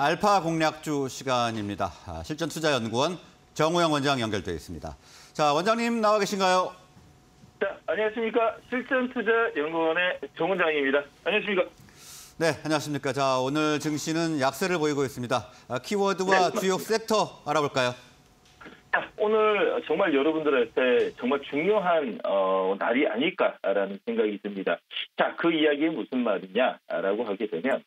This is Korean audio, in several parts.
알파 공략주 시간입니다. 아, 실전투자연구원 정우영 원장 연결되어 있습니다. 자, 원장님 나와 계신가요? 자, 안녕하십니까. 실전투자연구원의 정 원장입니다. 안녕하십니까. 네, 안녕하십니까. 자, 오늘 증시는 약세를 보이고 있습니다. 아, 키워드와 네, 주요 섹터 알아볼까요? 자, 오늘 정말 여러분들한테 정말 중요한 어, 날이 아닐까라는 생각이 듭니다. 자, 그 이야기는 무슨 말이냐라고 하게 되면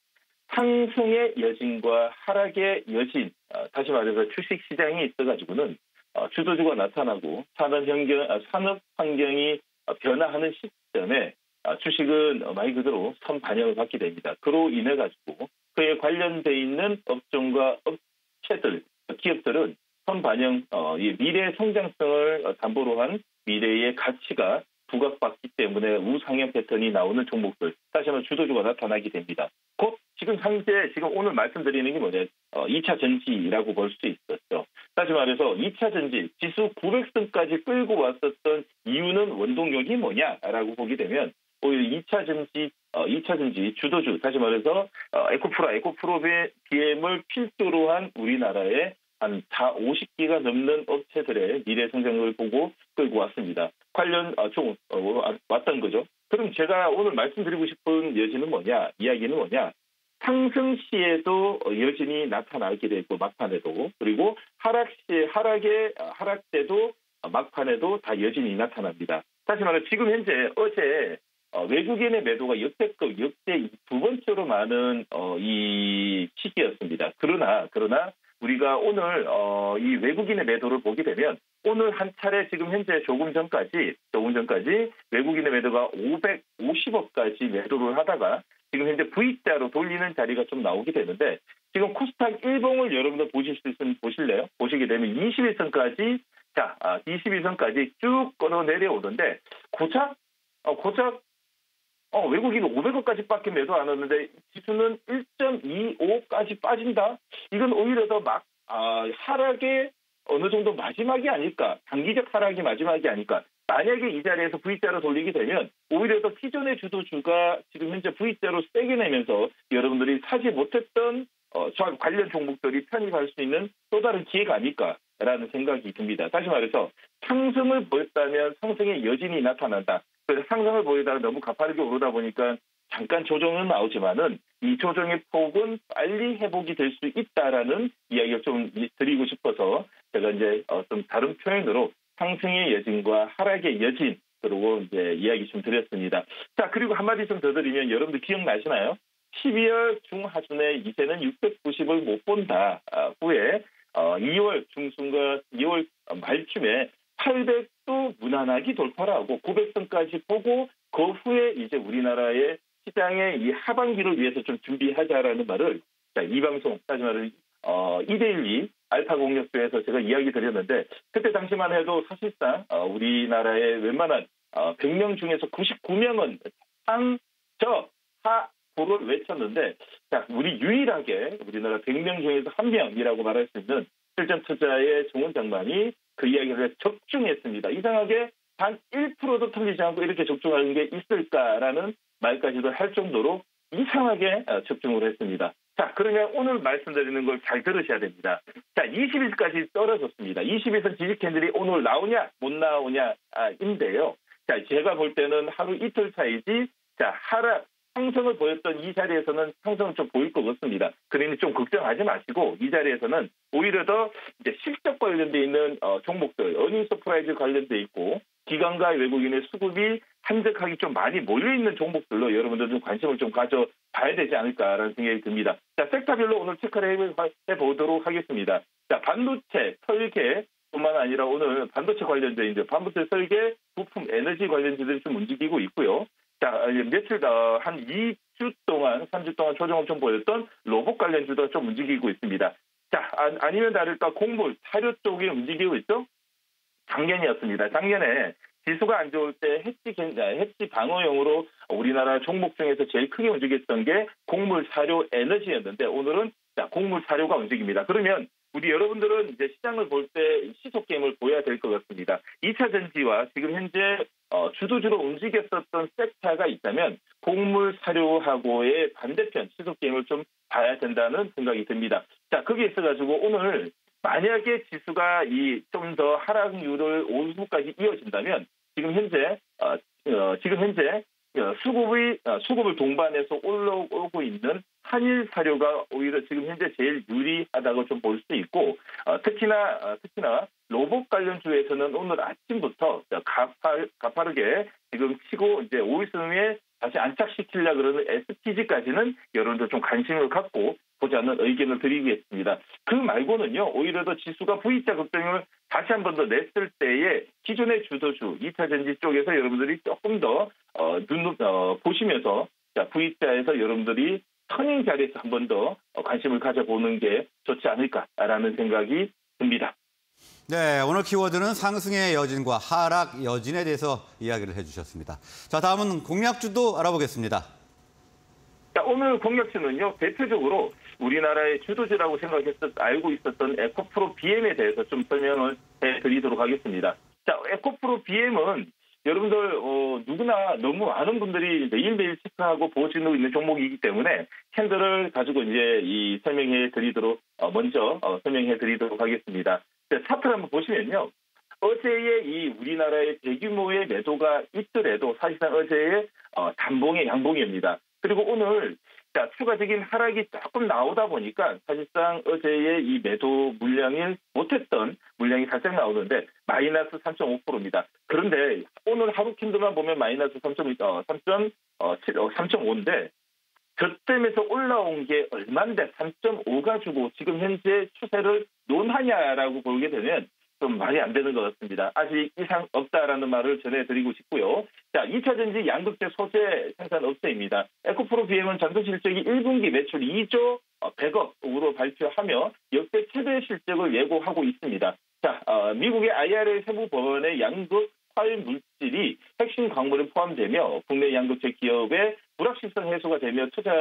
상승의 여진과 하락의 여진, 어, 다시 말해서 주식 시장이 있어가지고는 어, 주도주가 나타나고 산업 환경, 아, 산업 환경이 어, 변화하는 시점에 아, 주식은 말 그대로 선 반영을 받게 됩니다. 그로 인해 가지고 그에 관련돼 있는 업종과 업체들, 기업들은 선 반영, 어, 이 미래 성장성을 어, 담보로 한 미래의 가치가 부각받기 때문에 우상향 패턴이 나오는 종목들, 다시 한번 주도주가 나타나게 됩니다. 곧 지금 현재 지금 오늘 말씀드리는 게 뭐냐, 어, 2차 전지라고 볼 수 있었죠. 다시 말해서 2차 전지 지수 900선까지 끌고 왔었던 이유는 원동력이 뭐냐라고 보게 되면 오히려 2차 전지, 어, 2차 전지 주도주, 다시 말해서 어, 에코프라, 에코프로의 BM을 필두로 한 우리나라의 한 4, 50개가 넘는 업체들의 미래 성장을 보고 끌고 왔습니다. 관련 어, 좀 어, 왔던 거죠. 그럼 제가 오늘 말씀드리고 싶은 여지는 뭐냐, 이야기는 뭐냐, 상승 시에도 여진이 나타나게 되고 막판에도 그리고 하락 시 하락의 하락 때도 막판에도 다 여진이 나타납니다. 다시 말해 지금 현재 어제 어, 외국인의 매도가 역대급 역대 두 번째로 많은 어, 이 시기였습니다. 그러나 그러나 우리가 오늘 어, 이 외국인의 매도를 보게 되면 오늘 한 차례 지금 현재 조금 전까지 조금 전까지 외국인의 매도가 550억까지 매도를 하다가 지금 현재 V자로 돌리는 자리가 좀 나오게 되는데 지금 코스닥 일봉을 여러분들 보실 수 있으면 보실래요? 보시게 되면 21선까지 자, 아, 21선까지 쭉 끌어 내려오는데 고작 어, 고작 어, 외국인 500억까지밖에 매도 안 하는데 지수는 1.25까지 빠진다. 이건 오히려 더막 아, 하락의 어느 정도 마지막이 아닐까. 단기적 하락이 마지막이 아닐까. 만약에 이 자리에서 V자로 돌리게 되면 오히려 더 기존의 주도주가 지금 현재 V자로 세게 내면서 여러분들이 사지 못했던 어, 관련 종목들이 편입할 수 있는 또 다른 기회가 아닐까라는 생각이 듭니다. 다시 말해서 상승을 보였다면 상승의 여진이 나타난다. 그래서 상승을 보이다가 너무 가파르게 오르다 보니까 잠깐 조정은 나오지만은 이 조정의 폭은 빨리 회복이 될 수 있다라는 이야기를 좀 드리고 싶어서 제가 이제 어, 좀 다른 표현으로 상승의 여진과 하락의 여진 그리고 이제 이야기 좀 드렸습니다. 자 그리고 한마디 좀 더 드리면 여러분들 기억나시나요? 12월 중하순에 이제는 690을 못 본다 아, 후에 어, 2월 중순과 2월 말쯤에 800도 무난하게 돌파를 하고 900선까지 보고 그 후에 이제 우리나라의 시장의 이 하반기를 위해서 좀 준비하자라는 말을 자, 이 방송 따지 말을 어, 2대1리 알파 공격소에서 제가 이야기 드렸는데 그때 당시만 해도 사실상 어, 우리나라의 웬만한 어, 100명 중에서 99명은 상, 저, 하, 고를 외쳤는데 자, 우리 유일하게 우리나라 100명 중에서 한 명이라고 말할 수 있는 실전 투자의 종원 장관이 그 이야기를 적중했습니다. 이상하게 단 1%도 틀리지 않고 이렇게 적중하는 게 있을까라는 말까지도 할 정도로 이상하게 적중을 했습니다. 자, 그러면 오늘 말씀드리는 걸 잘 들으셔야 됩니다. 자, 20일까지 떨어졌습니다. 20일선 지지캔들이 오늘 나오냐, 못 나오냐인데요. 자, 제가 볼 때는 하루 이틀 차이지, 자, 하락, 상승을 보였던 이 자리에서는 상승은 좀 보일 것 같습니다. 그러니 좀 걱정하지 마시고 이 자리에서는 오히려 더 이제 실적 관련돼 있는 어, 종목들, earning surprise 관련돼 있고 기관과 외국인의 수급이 한적하게 좀 많이 몰려 있는 종목들로 여러분들 좀 관심을 좀 가져 봐야 되지 않을까라는 생각이 듭니다. 자, 섹터별로 오늘 체크를 해 보도록 하겠습니다. 자, 반도체, 설계, 뿐만 아니라 오늘 반도체 관련된 이제 반도체 설계, 부품, 에너지 관련주들이 좀 움직이고 있고요. 자, 며칠 더, 한 2주 동안, 3주 동안 조정 엄청 보였던 로봇 관련주도 좀 움직이고 있습니다. 자, 아, 니면 다를까 공물, 사료 쪽이 움직이고 있죠? 작년이었습니다. 작년에 지수가 안 좋을 때 해치, 해치 방어용으로 우리나라 종목 중에서 제일 크게 움직였던 게 곡물, 사료, 에너지였는데 오늘은 자, 곡물, 사료가 움직입니다. 그러면 우리 여러분들은 이제 시장을 볼 때 시속 게임을 보여야 될 것 같습니다. 2차 전지와 지금 현재 어, 주도주로 움직였었던 섹터가 있다면 곡물 사료하고의 반대편 시속 게임을 좀 봐야 된다는 생각이 듭니다. 자, 거기에 있어가지고 오늘 만약에 지수가 이 좀 더 하락률을 오후까지 이어진다면 지금 현재 어, 어, 지금 현재 어, 수급의 어, 수급을 동반해서 올라오고 있는 한일 사료가 오히려 지금 현재 제일 유리하다고 좀 볼 수 있고 어, 특히나 어, 특히나 로봇 관련 주에서는 오늘 아침부터 가파, 가파르게 지금 치고 이제 5일선에 다시 안착시키려 그러는 STG까지는 여러분들 좀 관심을 갖고 보자는 의견을 드리겠습니다. 그 말고는요, 오히려 더 지수가 V자 급등을 다시 한 번 더 냈을 때에 기존의 주도주 2차 전지 쪽에서 여러분들이 조금 더 어, 눈, 어, 보시면서 자, V자에서 여러분들이 터닝 자리에서 한 번 더 관심을 가져보는 게 좋지 않을까라는 생각이 듭니다. 네, 오늘 키워드는 상승의 여진과 하락 여진에 대해서 이야기를 해주셨습니다. 자, 다음은 공약주도 알아보겠습니다. 자, 오늘 공약주는요, 대표적으로 우리나라의 주도주라고 생각했었, 알고 있었던 에코프로 BM에 대해서 좀 설명을 해 드리도록 하겠습니다. 자, 에코프로 BM은 여러분들, 어, 누구나 너무 많은 분들이 매일매일 체크하고 보시고 있는 종목이기 때문에 캔들을 가지고 이제 이 설명해 드리도록, 어, 먼저 어, 설명해 드리도록 하겠습니다. 자, 차트를 한번 보시면요. 어제의 이 우리나라의 대규모의 매도가 있더라도 사실상 어제의 어, 단봉의 양봉입니다. 그리고 오늘 자, 추가적인 하락이 조금 나오다 보니까 사실상 어제의 이 매도 물량이 못했던 물량이 살짝 나오는데 마이너스 3.5%입니다. 그런데 오늘 하루 캔들만 보면 마이너스 3.5, 어, 3.7, 어, 3.5인데 저점에서 올라온 게 얼마인데 3.5 가지고 지금 현재 추세를 논하냐라고 보게 되면 좀 말이 안 되는 것 같습니다. 아직 이상 없다라는 말을 전해드리고 싶고요. 자, 2차 전지 양극재 소재 생산 업체입니다. 에코프로 BM은 전체 실적이 1분기 매출 2조 100억으로 발표하며 역대 최대 실적을 예고하고 있습니다. 자, 어, 미국의 IRA 세부법원의 양극 화일 물질이 핵심 광물에 포함되며 국내 양극재 기업의 불확실성 해소가 되며 투자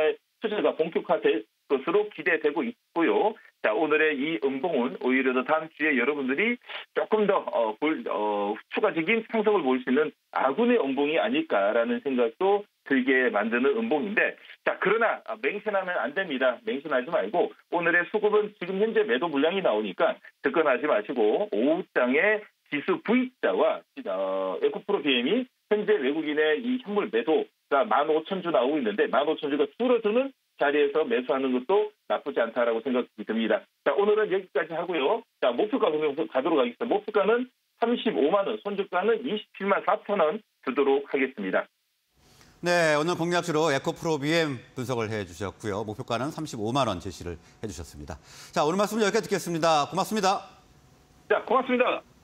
투자가 본격화될 것으로 기대되고 있고요. 자, 오늘의 이 음봉은 오히려 더 다음 주에 여러분들이 조금 더, 어, 볼, 어, 추가적인 상승을 볼 수 있는 아군의 음봉이 아닐까라는 생각도 들게 만드는 음봉인데, 자, 그러나 맹신하면 안 됩니다. 맹신하지 말고, 오늘의 수급은 지금 현재 매도 물량이 나오니까 접근하지 마시고, 오후장에 지수 V자와, 어, 에코프로 BM이 현재 외국인의 이 현물 매도가 15,000주 나오고 있는데, 15,000주가 줄어드는 자리에서 매수하는 것도 나쁘지 않다라고 생각이 듭니다. 자, 오늘은 여기까지 하고요. 자, 목표가 가도록 하겠습니다. 목표가는 35만 원, 손주가는 27만 4천 원 주도록 하겠습니다. 네, 오늘 공략주로 에코프로 BM 분석을 해주셨고요. 목표가는 35만 원 제시를 해주셨습니다. 자, 오늘 말씀 여기까지 듣겠습니다. 고맙습니다. 자, 고맙습니다.